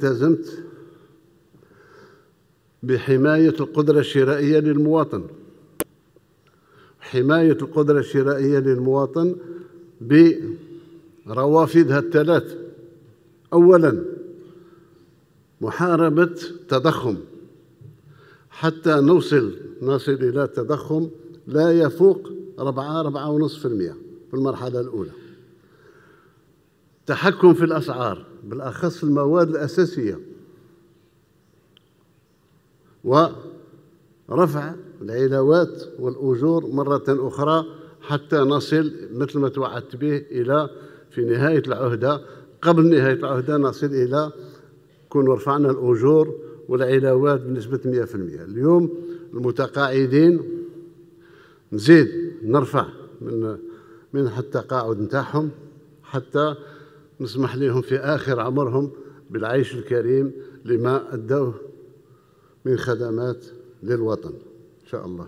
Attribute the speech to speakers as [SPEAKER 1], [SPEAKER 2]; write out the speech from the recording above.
[SPEAKER 1] التزمت بحماية القدرة الشرائية للمواطن. حماية القدرة الشرائية للمواطن بروافدها الثلاث أولا محاربة التضخم حتى نوصل نصل إلى تضخم لا يفوق 4 4.5% في المرحلة الأولى. تحكم في الأسعار بالأخص المواد الأساسية. ورفع العلاوات والأجور مرة أخرى حتى نصل مثل ما توعدت به إلى في نهاية العهدة قبل نهاية العهدة نصل إلى كون رفعنا الأجور والعلاوات بنسبة 100% اليوم المتقاعدين نزيد نرفع من من حتى التقاعد نتاعهم حتى نسمح لهم في آخر عمرهم بالعيش الكريم لما أدوه من خدمات للوطن. إن شاء الله.